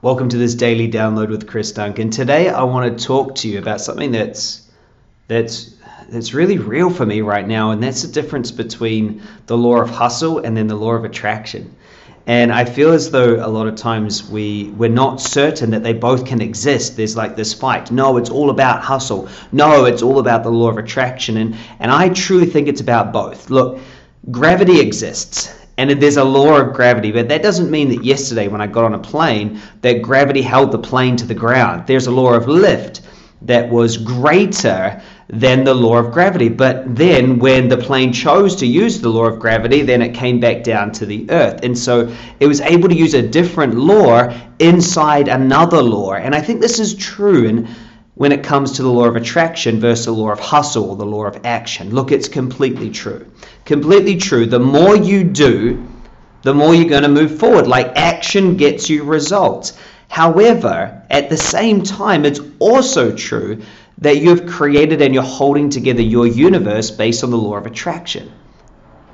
Welcome to this daily download with Chris Duncan. Today I want to talk to you about something that's that's that's really real for me right now, and that's the difference between the law of hustle and then the law of attraction. And I feel as though a lot of times we we're not certain that they both can exist. There's like this fight. No, it's all about hustle. No, it's all about the law of attraction. And and I truly think it's about both. Look, gravity exists and there's a law of gravity, but that doesn't mean that yesterday when I got on a plane that gravity held the plane to the ground. There's a law of lift that was greater than the law of gravity. But then when the plane chose to use the law of gravity, then it came back down to the earth. And so it was able to use a different law inside another law. And I think this is true. And when it comes to the law of attraction versus the law of hustle or the law of action. Look, it's completely true. Completely true. The more you do, the more you're going to move forward. Like action gets you results. However, at the same time, it's also true that you've created and you're holding together your universe based on the law of attraction.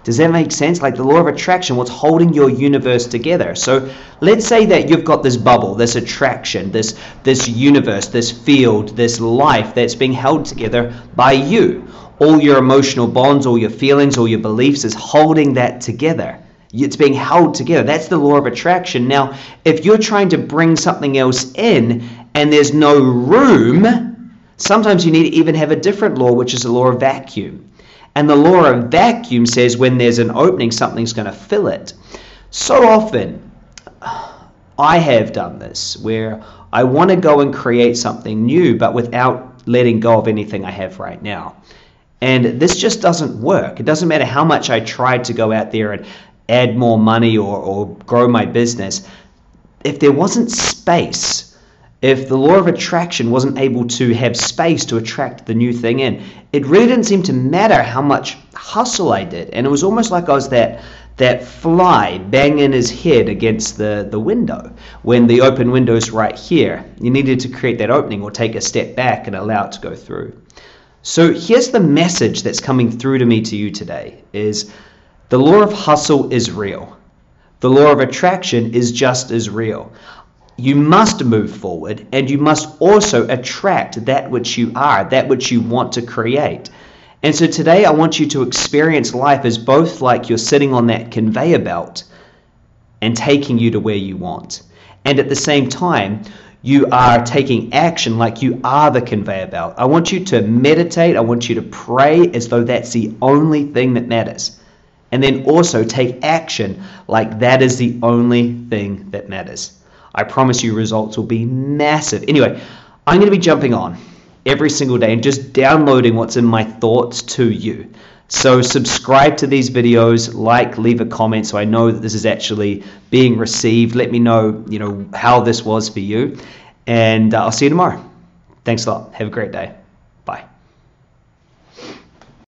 Does that make sense? Like the law of attraction, what's holding your universe together? So let's say that you've got this bubble, this attraction, this this universe, this field, this life that's being held together by you. All your emotional bonds, all your feelings, all your beliefs is holding that together. It's being held together. That's the law of attraction. Now, if you're trying to bring something else in and there's no room, sometimes you need to even have a different law, which is the law of vacuum. And the law of vacuum says when there's an opening, something's going to fill it. So often, I have done this where I want to go and create something new, but without letting go of anything I have right now. And this just doesn't work. It doesn't matter how much I tried to go out there and add more money or, or grow my business. If there wasn't space, if the law of attraction wasn't able to have space to attract the new thing in, it really didn't seem to matter how much hustle I did. And it was almost like I was that that fly banging his head against the, the window when the open window is right here. You needed to create that opening or take a step back and allow it to go through. So here's the message that's coming through to me to you today is the law of hustle is real. The law of attraction is just as real you must move forward and you must also attract that which you are, that which you want to create. And so today I want you to experience life as both like you're sitting on that conveyor belt and taking you to where you want. And at the same time, you are taking action like you are the conveyor belt. I want you to meditate. I want you to pray as though that's the only thing that matters. And then also take action like that is the only thing that matters. I promise you results will be massive. Anyway, I'm going to be jumping on every single day and just downloading what's in my thoughts to you. So subscribe to these videos, like, leave a comment so I know that this is actually being received. Let me know, you know, how this was for you. And uh, I'll see you tomorrow. Thanks a lot. Have a great day.